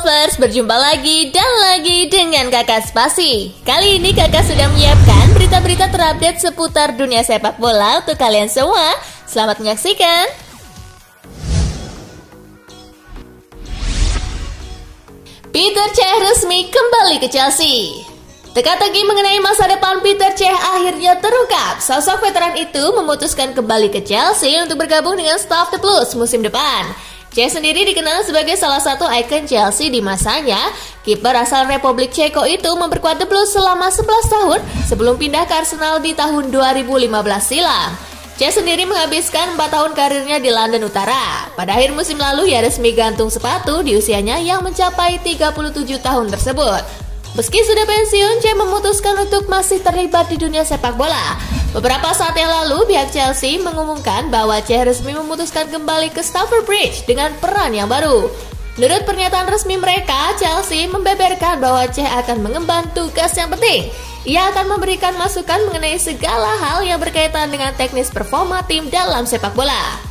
Lovers, berjumpa lagi dan lagi dengan kakak Spasi Kali ini kakak sudah menyiapkan berita-berita terupdate seputar dunia sepak bola untuk kalian semua Selamat menyaksikan Peter Cech resmi kembali ke Chelsea Teka-teki mengenai masa depan Peter Cech akhirnya terungkap. Sosok veteran itu memutuskan kembali ke Chelsea untuk bergabung dengan staff The Blues musim depan. Cech sendiri dikenal sebagai salah satu ikon Chelsea di masanya. Kiper asal Republik Ceko itu memperkuat The Blues selama 11 tahun sebelum pindah ke Arsenal di tahun 2015 silam. Cech sendiri menghabiskan 4 tahun karirnya di London Utara. Pada akhir musim lalu ia resmi gantung sepatu di usianya yang mencapai 37 tahun tersebut. Meski sudah pensiun, Cech memutuskan untuk masih terlibat di dunia sepak bola. Beberapa saat yang lalu, pihak Chelsea mengumumkan bahwa Cech resmi memutuskan kembali ke Stamford Bridge dengan peran yang baru. Menurut pernyataan resmi mereka, Chelsea membeberkan bahwa Cech akan mengemban tugas yang penting. Ia akan memberikan masukan mengenai segala hal yang berkaitan dengan teknis performa tim dalam sepak bola.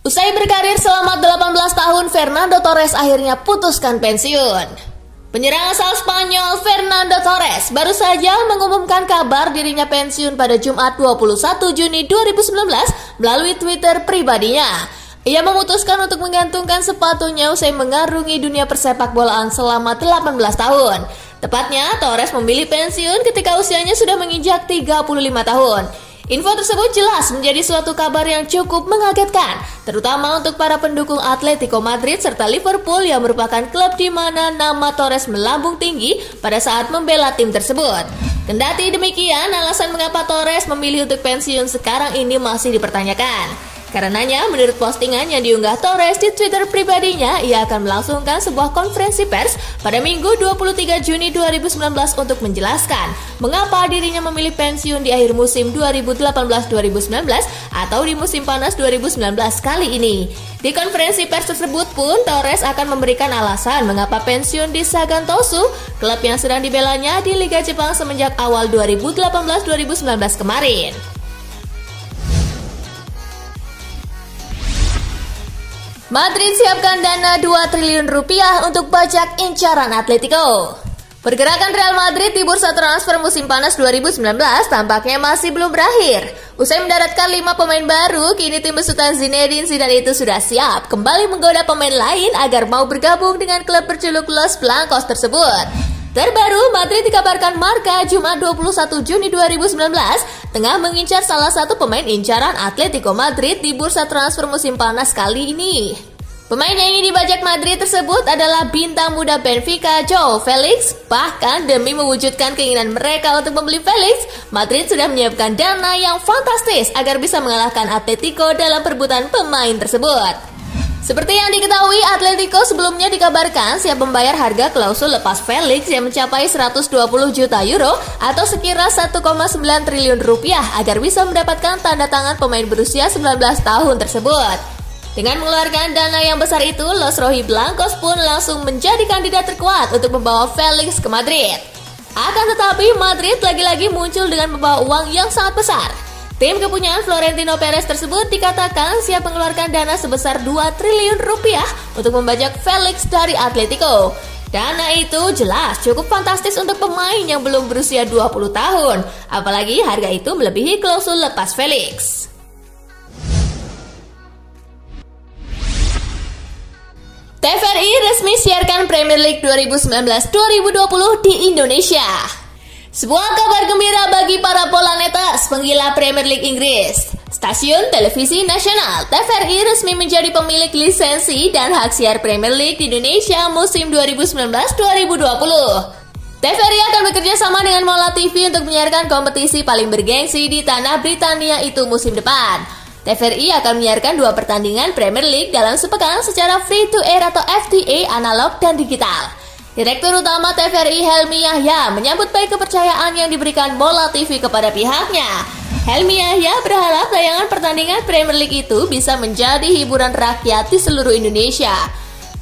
Usai berkarir selama 18 tahun, Fernando Torres akhirnya putuskan pensiun. Penyerang asal Spanyol Fernando Torres baru saja mengumumkan kabar dirinya pensiun pada Jumat 21 Juni 2019 melalui Twitter pribadinya. Ia memutuskan untuk menggantungkan sepatunya usai mengarungi dunia persepak bolaan selama 18 tahun. Tepatnya, Torres memilih pensiun ketika usianya sudah menginjak 35 tahun. Info tersebut jelas menjadi suatu kabar yang cukup mengagetkan, terutama untuk para pendukung Atletico Madrid serta Liverpool yang merupakan klub di mana nama Torres melambung tinggi pada saat membela tim tersebut. Kendati demikian, alasan mengapa Torres memilih untuk pensiun sekarang ini masih dipertanyakan. Karenanya, menurut postingan yang diunggah Torres di Twitter pribadinya, ia akan melangsungkan sebuah konferensi pers pada Minggu 23 Juni 2019 untuk menjelaskan mengapa dirinya memilih pensiun di akhir musim 2018-2019 atau di musim panas 2019 kali ini. Di konferensi pers tersebut pun, Torres akan memberikan alasan mengapa pensiun di Sagan Tosu, klub yang sedang dibelanya di Liga Jepang semenjak awal 2018-2019 kemarin. Madrid siapkan dana 2 triliun rupiah untuk bajak incaran Atletico. Pergerakan Real Madrid di bursa transfer musim panas 2019 tampaknya masih belum berakhir. Usai mendaratkan 5 pemain baru, kini tim besutan Zinedine Zidane itu sudah siap kembali menggoda pemain lain agar mau bergabung dengan klub berjuluk Los Blancos tersebut. Terbaru, Madrid dikabarkan Marka Jumat 21 Juni 2019 tengah mengincar salah satu pemain incaran Atletico Madrid di bursa transfer musim panas kali ini. Pemain yang ingin dibajak Madrid tersebut adalah bintang muda Benfica Joe Felix. Bahkan demi mewujudkan keinginan mereka untuk membeli Felix, Madrid sudah menyiapkan dana yang fantastis agar bisa mengalahkan Atletico dalam perebutan pemain tersebut. Seperti yang diketahui, Atletico sebelumnya dikabarkan siap membayar harga klausul lepas Felix yang mencapai 120 juta euro atau sekira 1,9 triliun rupiah agar bisa mendapatkan tanda tangan pemain berusia 19 tahun tersebut. Dengan mengeluarkan dana yang besar itu, Los Rojiblancos pun langsung menjadi kandidat terkuat untuk membawa Felix ke Madrid. Akan tetapi, Madrid lagi-lagi muncul dengan membawa uang yang sangat besar. Tim kepunyaan Florentino Perez tersebut dikatakan siap mengeluarkan dana sebesar 2 triliun rupiah untuk membajak Felix dari Atletico. Dana itu jelas cukup fantastis untuk pemain yang belum berusia 20 tahun, apalagi harga itu melebihi klausul lepas Felix. TVRI resmi siarkan Premier League 2019-2020 di Indonesia. Sebuah kabar gembira bagi para Polanetas penggila Premier League Inggris. Stasiun Televisi Nasional TVRI resmi menjadi pemilik lisensi dan hak siar Premier League di Indonesia musim 2019-2020. TVRI akan bekerja sama dengan Mola TV untuk menyiarkan kompetisi paling bergengsi di tanah Britania itu musim depan. TVRI akan menyiarkan dua pertandingan Premier League dalam sepekan secara free to air atau FTA analog dan digital. Direktur Utama TVRI Helmi Yahya menyambut baik kepercayaan yang diberikan Mola TV kepada pihaknya. Helmi Yahya berharap tayangan pertandingan Premier League itu bisa menjadi hiburan rakyat di seluruh Indonesia.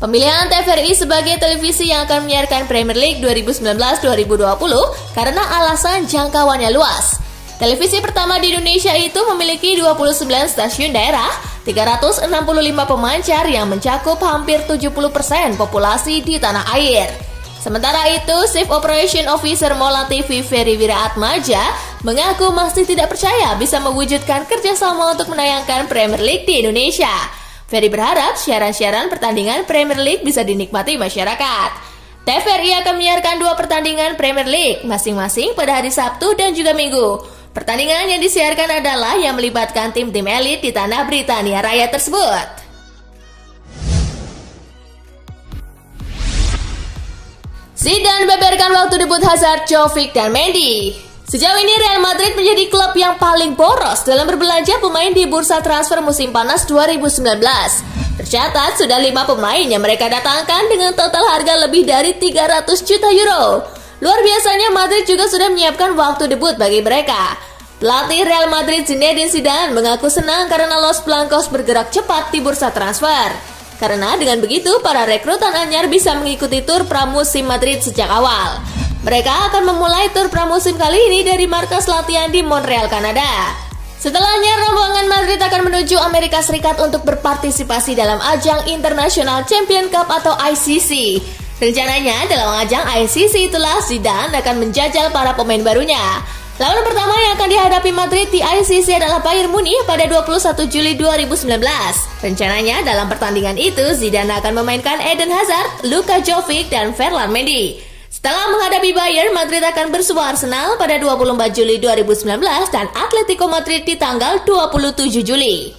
Pemilihan TVRI sebagai televisi yang akan menyiarkan Premier League 2019-2020 karena alasan jangkauannya luas. Televisi pertama di Indonesia itu memiliki 29 stasiun daerah 365 pemancar yang mencakup hampir 70% populasi di tanah air. Sementara itu, Chief Operation Officer Mola TV Ferry Wiraatmaja mengaku masih tidak percaya bisa mewujudkan kerjasama untuk menayangkan Premier League di Indonesia. Ferry berharap siaran-siaran pertandingan Premier League bisa dinikmati masyarakat. TVRI akan menyiarkan dua pertandingan Premier League masing-masing pada hari Sabtu dan juga Minggu. Pertandingan yang disiarkan adalah yang melibatkan tim-tim elit di tanah Britania Raya tersebut. Zidane beberkan waktu debut Hazard, Jovic, dan Mendy. Sejauh ini Real Madrid menjadi klub yang paling boros dalam berbelanja pemain di bursa transfer musim panas 2019. Tercatat sudah lima pemain yang mereka datangkan dengan total harga lebih dari 300 juta euro. Luar biasanya Madrid juga sudah menyiapkan waktu debut bagi mereka. Pelatih Real Madrid Zinedine Zidane mengaku senang karena Los Blancos bergerak cepat di bursa transfer. Karena dengan begitu, para rekrutan anyar bisa mengikuti tur pramusim Madrid sejak awal. Mereka akan memulai tur pramusim kali ini dari markas latihan di Montreal, Kanada. Setelahnya, rombongan Madrid akan menuju Amerika Serikat untuk berpartisipasi dalam ajang International Champion Cup atau ICC. Rencananya, dalam ajang ICC itulah Zidane akan menjajal para pemain barunya. Lawan pertama yang akan dihadapi Madrid di ICC adalah Bayern Munich pada 21 Juli 2019. Rencananya dalam pertandingan itu Zidane akan memainkan Eden Hazard, Luka Jovic, dan Ferland Mendy. Setelah menghadapi Bayern, Madrid akan bersua Arsenal pada 24 Juli 2019 dan Atletico Madrid di tanggal 27 Juli.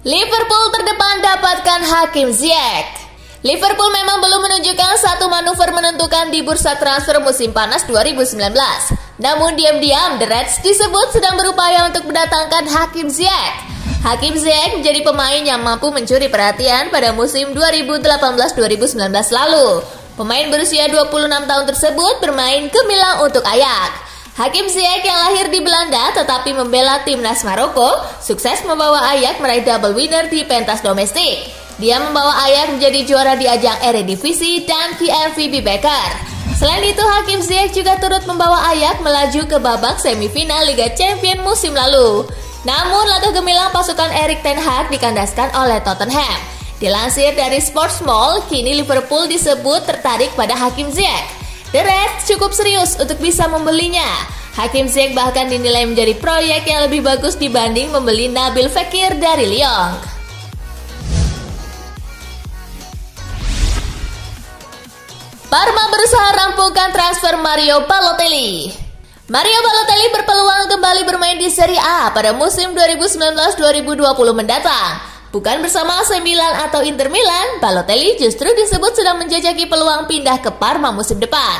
Liverpool terdepan dapatkan Hakim Ziyech. Liverpool memang belum menunjukkan satu manuver menentukan di bursa transfer musim panas 2019. Namun diam-diam The Reds disebut sedang berupaya untuk mendatangkan Hakim Ziyech. Hakim Ziyech menjadi pemain yang mampu mencuri perhatian pada musim 2018-2019 lalu. Pemain berusia 26 tahun tersebut bermain gemilang untuk Ayak. Hakim Ziyech yang lahir di Belanda tetapi membela timnas Maroko, sukses membawa Ayak meraih double winner di pentas domestik. Dia membawa Ajax menjadi juara di ajang Eredivisie dan KNVB Becker. Selain itu, Hakim Ziyech juga turut membawa Ajax melaju ke babak semifinal Liga Champions musim lalu. Namun, langkah gemilang pasukan Erik Ten Hag dikandaskan oleh Tottenham. Dilansir dari Sports Mall, kini Liverpool disebut tertarik pada Hakim Ziyech. The Reds cukup serius untuk bisa membelinya. Hakim Ziyech bahkan dinilai menjadi proyek yang lebih bagus dibanding membeli Nabil Fekir dari Lyon. Parma berusaha rampungkan transfer Mario Balotelli. Mario Balotelli berpeluang kembali bermain di Serie A pada musim 2019-2020 mendatang. Bukan bersama AC Milan atau Inter Milan, Balotelli justru disebut sedang menjajaki peluang pindah ke Parma musim depan.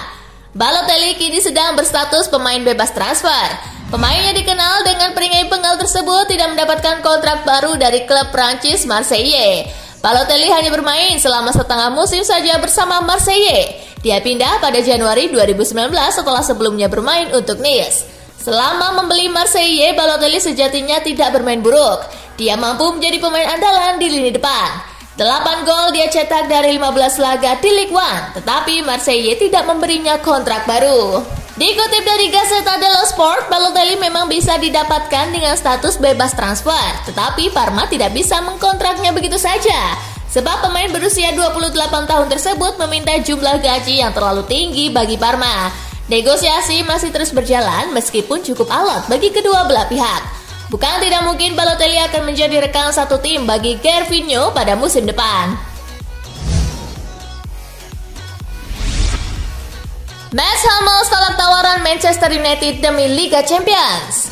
Balotelli kini sedang berstatus pemain bebas transfer. Pemain yang dikenal dengan peringai penggal tersebut tidak mendapatkan kontrak baru dari klub Prancis Marseille. Balotelli hanya bermain selama setengah musim saja bersama Marseille. Dia pindah pada Januari 2019 setelah sebelumnya bermain untuk Nice. Selama membeli Marseille, Balotelli sejatinya tidak bermain buruk. Dia mampu menjadi pemain andalan di lini depan. 8 gol dia cetak dari 15 laga di Ligue 1, tetapi Marseille tidak memberinya kontrak baru. Dikutip dari Gazzetta dello Sport, Balotelli memang bisa didapatkan dengan status bebas transfer, tetapi Parma tidak bisa mengkontraknya begitu saja. Sebab pemain berusia 28 tahun tersebut meminta jumlah gaji yang terlalu tinggi bagi Parma. Negosiasi masih terus berjalan meskipun cukup alot bagi kedua belah pihak. Bukan tidak mungkin Balotelli akan menjadi rekan satu tim bagi Gervinho pada musim depan. Matt Hummels tolak tawaran Manchester United demi Liga Champions.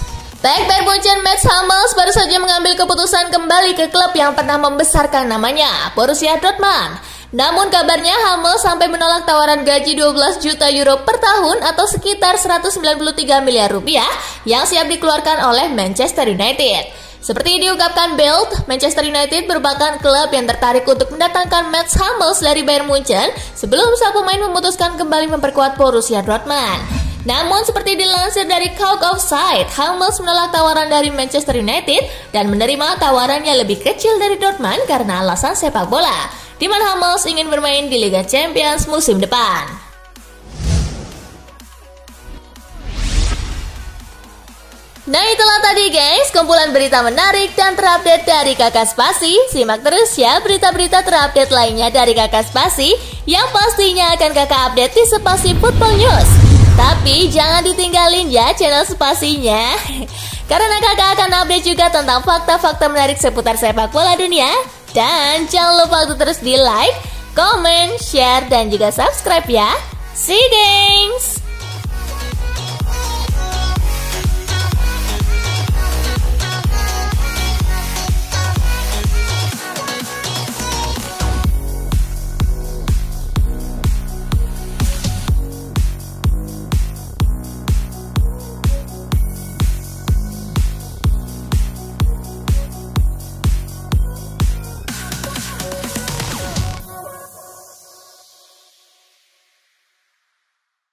Back Bayern Munchen Matt Hummels baru saja mengambil keputusan kembali ke klub yang pernah membesarkan namanya, Borussia Dortmund. Namun kabarnya Hummels sampai menolak tawaran gaji 12 juta euro per tahun atau sekitar 193 miliar rupiah yang siap dikeluarkan oleh Manchester United. Seperti diungkapkan Bild, Manchester United merupakan klub yang tertarik untuk mendatangkan Mats Hummels dari Bayern Munchen sebelum sang pemain memutuskan kembali memperkuat Borussia Dortmund. Namun seperti dilansir dari Cock Offside, Hummels menolak tawaran dari Manchester United dan menerima tawaran yang lebih kecil dari Dortmund karena alasan sepak bola, di mana Hummels ingin bermain di Liga Champions musim depan. Nah itulah tadi guys, kumpulan berita menarik dan terupdate dari Kakak Spasi. Simak terus ya berita-berita terupdate lainnya dari Kakak Spasi yang pastinya akan kakak update di Spasi Football News. Tapi jangan ditinggalin ya channel Spasinya. Karena kakak akan update juga tentang fakta-fakta menarik seputar sepak bola dunia. Dan jangan lupa untuk terus di like, comment, share, dan juga subscribe ya. See you guys!